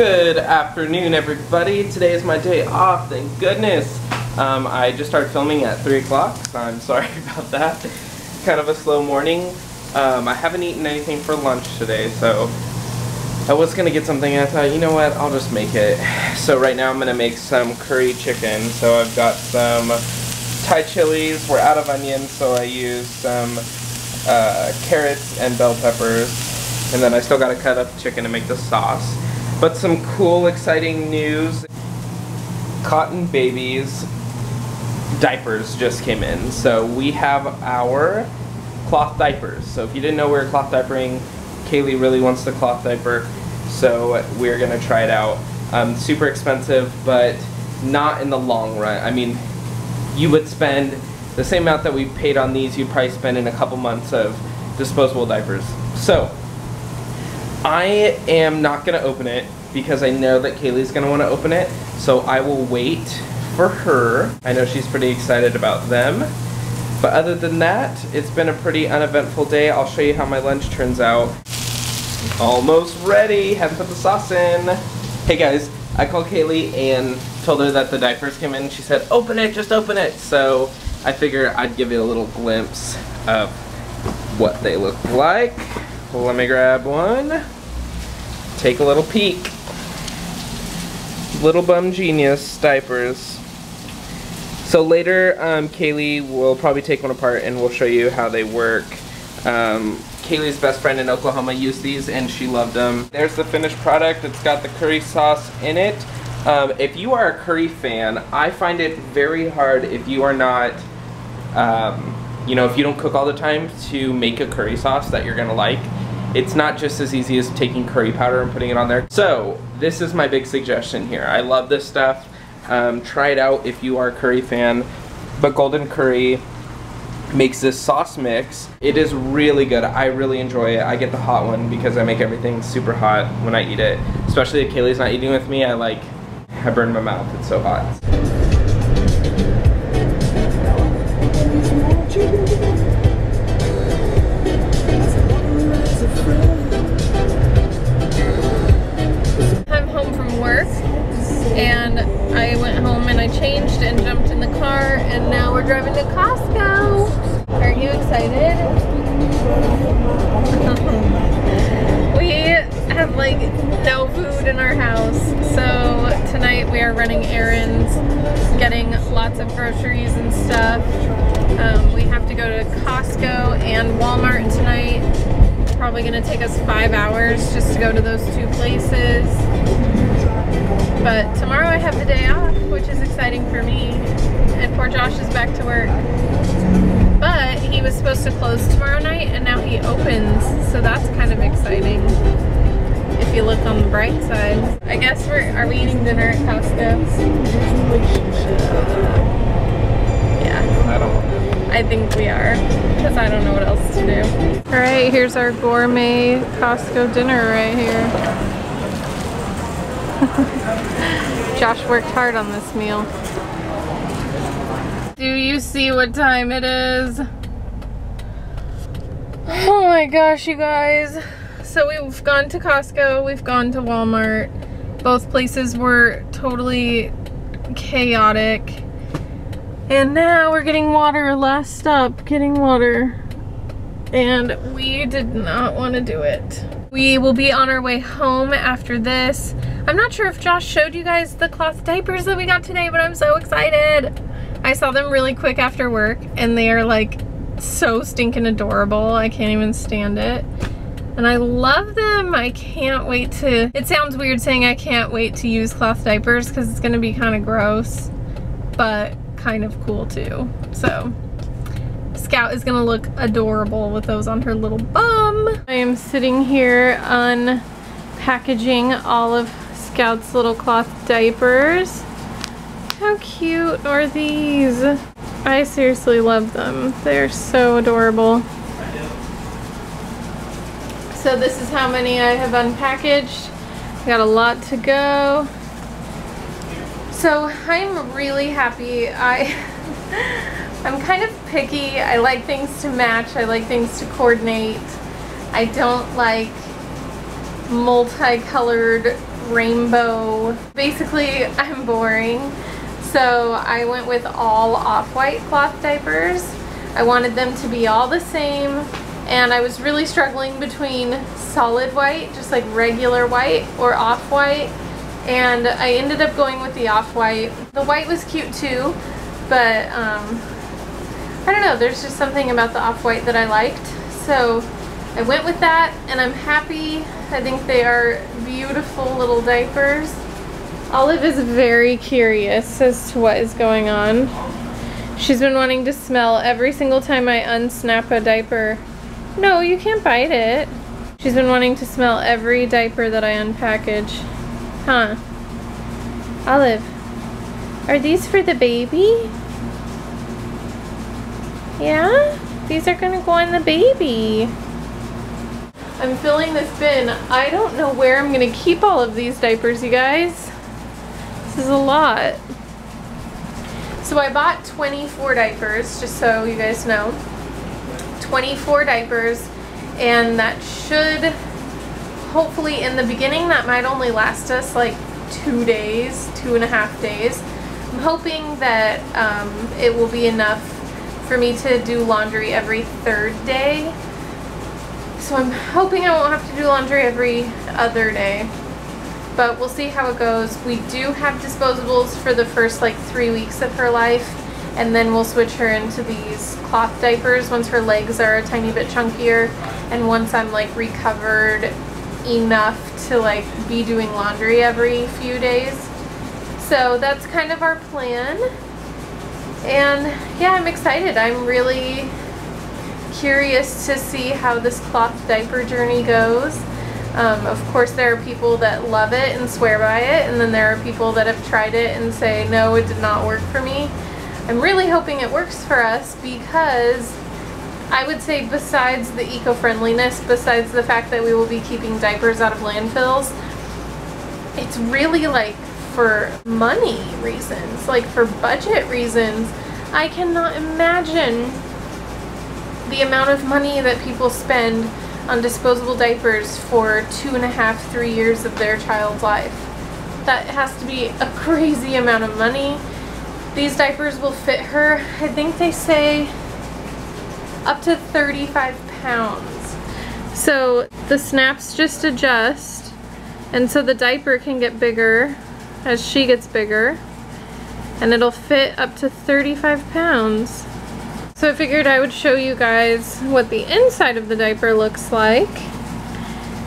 Good afternoon, everybody. Today is my day off, thank goodness. Um, I just started filming at 3 o'clock, so I'm sorry about that. Kind of a slow morning. Um, I haven't eaten anything for lunch today, so I was gonna get something and I thought, you know what, I'll just make it. So right now I'm gonna make some curry chicken. So I've got some Thai chilies. We're out of onions, so I use some uh, carrots and bell peppers. And then I still gotta cut up chicken to make the sauce. But some cool, exciting news. Cotton Babies diapers just came in. So we have our cloth diapers. So if you didn't know we were cloth diapering, Kalie really wants the cloth diaper. So we're gonna try it out. Um, super expensive, but not in the long run. I mean, you would spend the same amount that we paid on these, you'd probably spend in a couple months of disposable diapers. So I am not gonna open it because I know that Kalie's gonna wanna open it. So I will wait for her. I know she's pretty excited about them. But other than that, it's been a pretty uneventful day. I'll show you how my lunch turns out. Almost ready, haven't put the sauce in. Hey guys, I called Kalie and told her that the diapers came in. She said, open it, just open it. So I figure I'd give you a little glimpse of what they look like. Let me grab one. Take a little peek. Little bumGenius diapers. So later, um, Kalie will probably take one apart and we'll show you how they work. Um, Kalie's best friend in Oklahoma used these and she loved them. There's the finished product. It's got the curry sauce in it. Um, if you are a curry fan, I find it very hard if you are not, um, you know, if you don't cook all the time to make a curry sauce that you're gonna like. It's not just as easy as taking curry powder and putting it on there. So this is my big suggestion here. I love this stuff. Um, try it out if you are a curry fan. But Golden Curry makes this sauce mix. It is really good. I really enjoy it. I get the hot one because I make everything super hot when I eat it. Especially if Kalie's not eating with me, I like, I burn my mouth. It's so hot. We are running errands, getting lots of groceries and stuff. Um, we have to go to Costco and Walmart tonight. Probably gonna take us five hours just to go to those two places. But tomorrow I have the day off, which is exciting for me. And poor Josh is back to work. But he was supposed to close tomorrow night and now he opens. So that's kind of exciting. On the bright side. I guess we're, are we eating dinner at Costco? Yeah. I don't I think we are, because I don't know what else to do. All right, here's our gourmet Costco dinner right here. Josh worked hard on this meal. Do you see what time it is? Oh my gosh, you guys. So we've gone to Costco, we've gone to Walmart. Both places were totally chaotic. And now we're getting water, last stop, getting water. And we did not want to do it. We will be on our way home after this. I'm not sure if Josh showed you guys the cloth diapers that we got today, but I'm so excited. I saw them really quick after work and they are like so stinking adorable. I can't even stand it. And I love them. I can't wait to, it sounds weird saying I can't wait to use cloth diapers because it's gonna be kind of gross, but kind of cool too. So Scout is gonna look adorable with those on her little bum. I am sitting here unpackaging all of Scout's little cloth diapers. How cute are these? I seriously love them. They're so adorable. So this is how many I have unpackaged. Got a lot to go. So I'm really happy. I I'm kind of picky. I like things to match. I like things to coordinate. I don't like multicolored rainbow. Basically, I'm boring. So I went with all off-white cloth diapers. I wanted them to be all the same and I was really struggling between solid white, just like regular white, or off-white and I ended up going with the off-white. The white was cute too, but um, I don't know, there's just something about the off-white that I liked. So I went with that and I'm happy. I think they are beautiful little diapers. Olive is very curious as to what is going on. She's been wanting to smell every single time I unsnap a diaper. No, you can't bite it. She's been wanting to smell every diaper that I unpackage. Huh. Olive, are these for the baby? Yeah? These are gonna go on the baby. I'm filling this bin. I don't know where I'm gonna keep all of these diapers, you guys. This is a lot. So I bought 24 diapers, just so you guys know. 24 diapers, and that should, hopefully in the beginning, that might only last us like two days, two and a half days. I'm hoping that um, it will be enough for me to do laundry every third day. So I'm hoping I won't have to do laundry every other day. But we'll see how it goes. We do have disposables for the first like three weeks of her life. And then we'll switch her into these cloth diapers once her legs are a tiny bit chunkier. And once I'm like recovered enough to like be doing laundry every few days. So that's kind of our plan. And yeah, I'm excited. I'm really curious to see how this cloth diaper journey goes. Um, of course, there are people that love it and swear by it, and then there are people that have tried it and say, no, it did not work for me. I'm really hoping it works for us because I would say besides the eco-friendliness, besides the fact that we will be keeping diapers out of landfills, it's really like for money reasons, like for budget reasons. I cannot imagine the amount of money that people spend on disposable diapers for two and a half, three years of their child's life. That has to be a crazy amount of money. These diapers will fit her, I think they say up to 35 pounds. So the snaps just adjust and so the diaper can get bigger as she gets bigger and it'll fit up to 35 pounds. So I figured I would show you guys what the inside of the diaper looks like.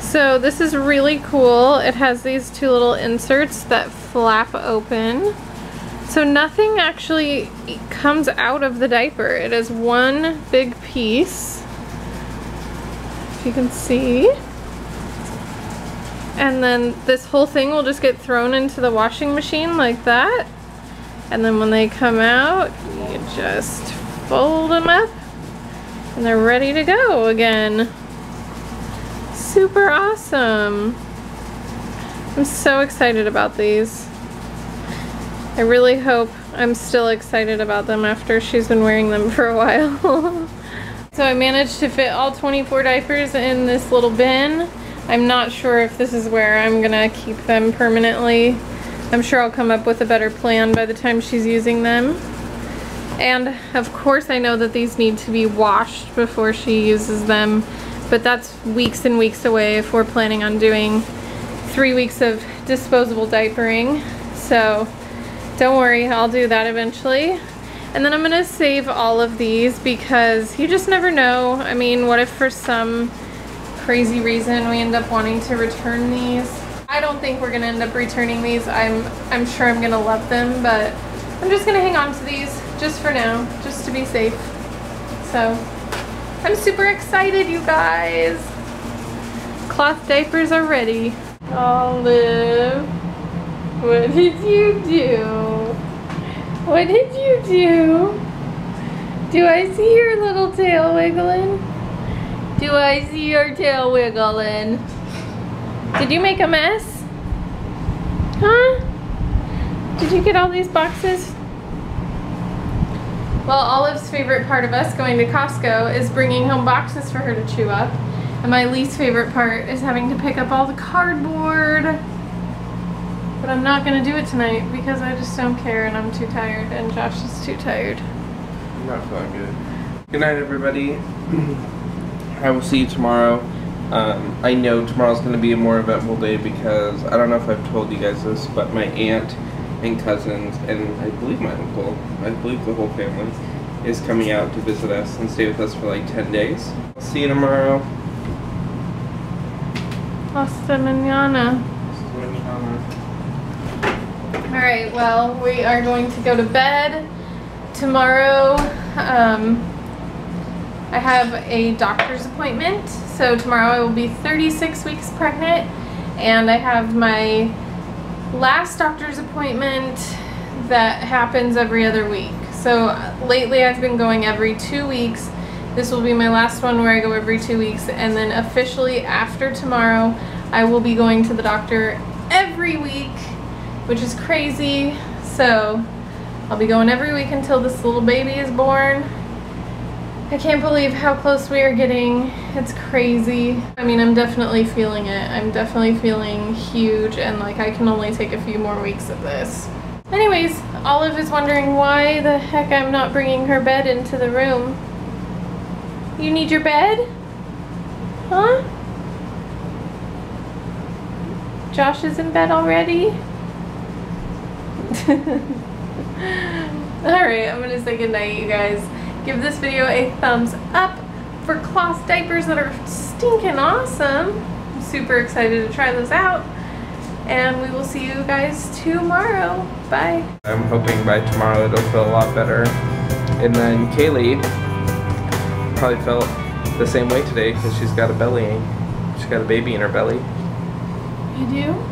So this is really cool. It has these two little inserts that flap open. So nothing actually comes out of the diaper. It is one big piece, if you can see. And then this whole thing will just get thrown into the washing machine like that. And then when they come out, you just fold them up and they're ready to go again. Super awesome. I'm so excited about these. I really hope I'm still excited about them after she's been wearing them for a while. so I managed to fit all 24 diapers in this little bin. I'm not sure if this is where I'm gonna keep them permanently. I'm sure I'll come up with a better plan by the time she's using them. And of course I know that these need to be washed before she uses them, but that's weeks and weeks away if we're planning on doing three weeks of disposable diapering. So don't worry, I'll do that eventually. And then I'm gonna save all of these because you just never know. I mean, what if for some crazy reason we end up wanting to return these? I don't think we're gonna end up returning these. I'm, I'm sure I'm gonna love them, but I'm just gonna hang on to these just for now, just to be safe. So, I'm super excited, you guys. Cloth diapers are ready. Olive, what did you do? What did you do? Do I see your little tail wiggling? Do I see your tail wiggling? Did you make a mess? Huh? Did you get all these boxes? Well, Olive's favorite part of us going to Costco is bringing home boxes for her to chew up. And my least favorite part is having to pick up all the cardboard. But I'm not gonna do it tonight because I just don't care and I'm too tired and Josh is too tired. I'm not feeling good. Good night, everybody. I will see you tomorrow. Um, I know tomorrow's going to be a more eventful day because I don't know if I've told you guys this, but my aunt and cousins and I believe my uncle, I believe the whole family, is coming out to visit us and stay with us for like 10 days. I'll see you tomorrow. Hasta mañana. Alright, well, we are going to go to bed tomorrow. Um, I have a doctor's appointment, so tomorrow I will be 36 weeks pregnant, and I have my last doctor's appointment that happens every other week. So lately I've been going every two weeks. This will be my last one where I go every two weeks, and then officially after tomorrow, I will be going to the doctor every week, which is crazy. So I'll be going every week until this little baby is born. I can't believe how close we are getting. It's crazy. I mean, I'm definitely feeling it. I'm definitely feeling huge and like I can only take a few more weeks of this. Anyways, Olive is wondering why the heck I'm not bringing her bed into the room. You need your bed? Huh? Josh is in bed already? Alright, I'm gonna say goodnight, you guys give this video a thumbs up for cloth diapers that are stinking awesome. I'm super excited to try those out. And we will see you guys tomorrow. Bye. I'm hoping by tomorrow it'll feel a lot better. And then Kalie probably felt the same way today because she's got a belly. She's got a baby in her belly. You do?